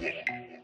Yeah.